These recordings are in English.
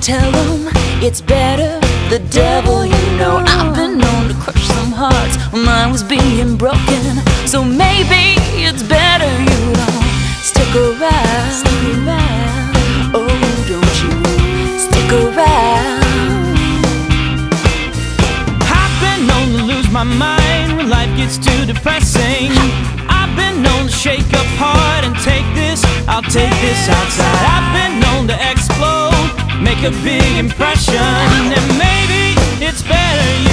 tell them it's better. The devil, you know, I've been known to crush some hearts mine was being broken. So maybe it's better you don't stick around. Stick around. Oh, don't you stick around. I've been known to lose my mind when life gets too depressing. Been known to shake up hard and take this, I'll take this outside. I've been known to explode, make a big impression. And maybe it's better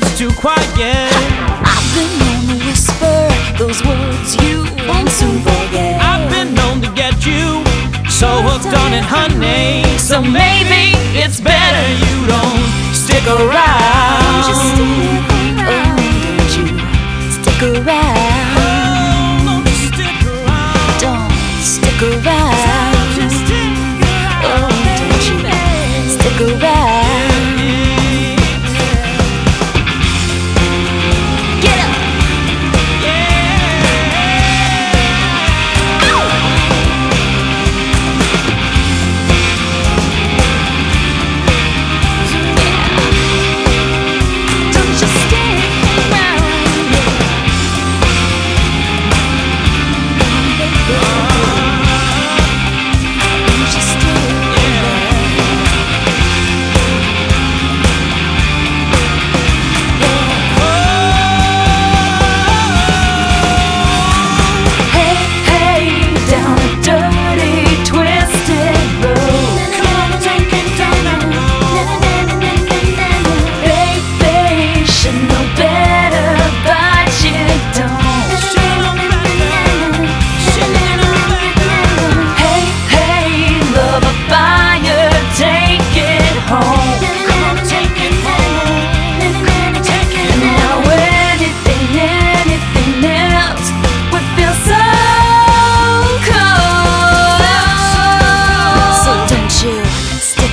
gets too quiet. I've been known to whisper those words you won't soon forget. I've been known to get you so hooked on it, honey. So maybe it's better you don't stick around. Just stick around. Oh, don't you stick around.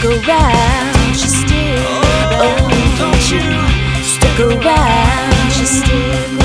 Stick around. Oh, don't you stick around.